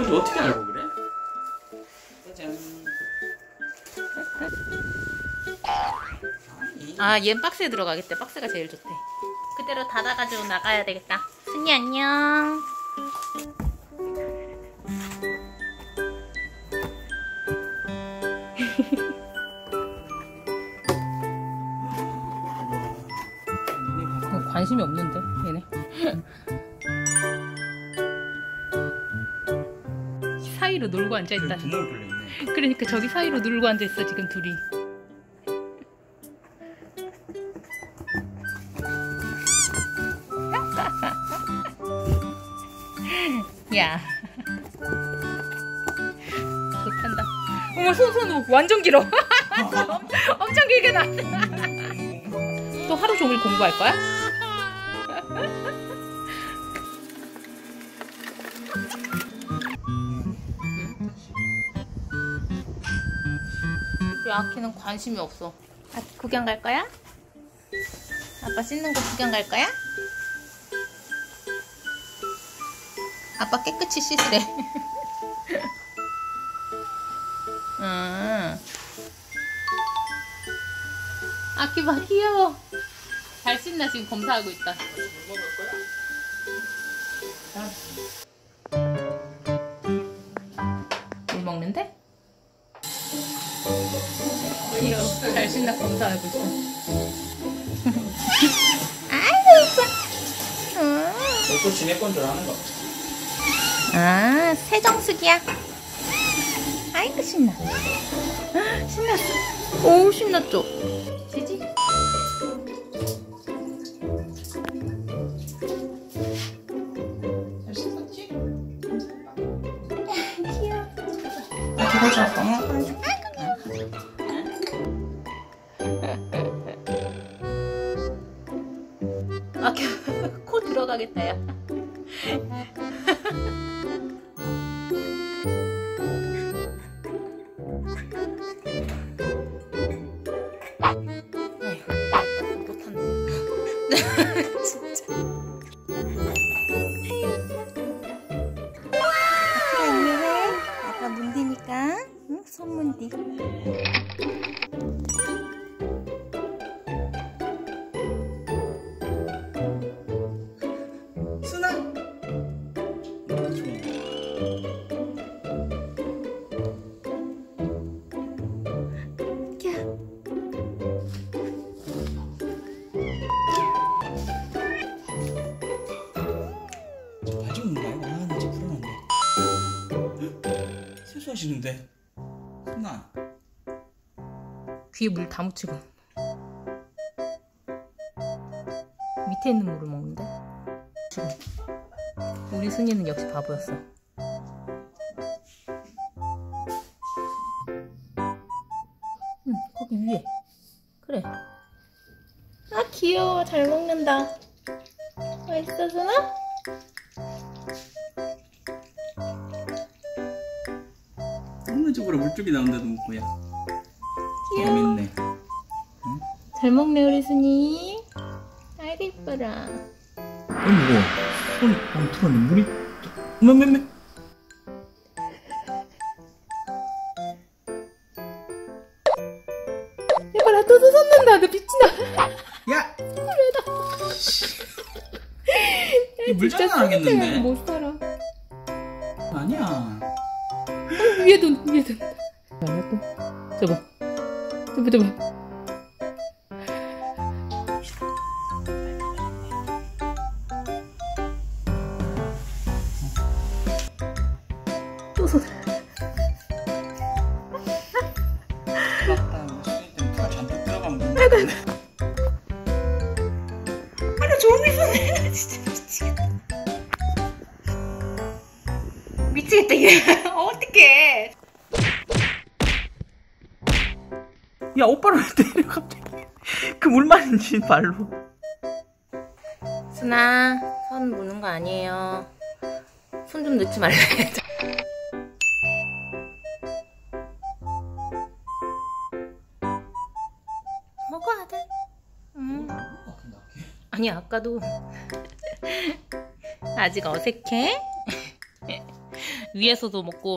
너 근데 어떻게 알고 그래? 짜잔. 아, 얜 박스에 들어가겠대. 박스가 제일 좋대. 그대로 닫아가지고 나가야 되겠다. 순이 안녕. 관심이 없는데 얘네. 사이로 놀고 앉아 있다. 그러니까 저기 사이로 놀고 앉아 있어 지금 둘이. 야. 좋단다. 어머 손 손 완전 길어. 엄청 길게 나. 또 하루 종일 공부할 거야? 우리 아키는 관심이 없어. 아, 구경 갈 거야? 아빠 씻는 거 구경 갈 거야? 아빠 깨끗이 씻으래. 음. 아키 봐 귀여워. 잘 씻나 지금 검사하고 있다. 물 먹는데? 귀여워. 잘 씻나 검사하고 있어. 아이고 이뻐. 음. 너또 지네건 줄 아는 거. 아, 세정수기야. 아이고 신나. 아, 신났어. 오, 신났죠? 지지? 잘 씻었지? 귀여워. 아, 코 들어가겠다, 야. 못한다. 진짜. 아빠. 아빠 문디니까. 응? 손 문디. 세수하시는데. 순아. 귀에 물 다 묻히고. 밑에 있는 물을 먹는데? 지금 우리 순이는 역시 바보였어. 응 거기 위에. 그래. 아 귀여워. 잘 먹는다. 맛있어 순아? 어느 쪽으로 물줄기 먹고야. 귀여워 재밌네. 잘 먹네 우리 순이 아이고 이뻐라 어, 무거워. 손, 어, 틀었네. 물이. 어머, 매, 매. 이봐라 또 쏟는다 너 빛이 나 야! 그래다 이 물장난 하겠는데? 못 살아 돈 아니야 또 저봐 저봐 저봐 또 된다. 하루 종일 쏟네 진짜 미치겠다. 미치겠다 얘 어떡해 야, 오빠를 왜 때려, 갑자기. 그물 맞은지 발로. 순아 손 무는 거 아니에요 손 좀 넣지 말래 먹어 아들 응. 아니 아까도 아직 어색해? 위에서도 먹고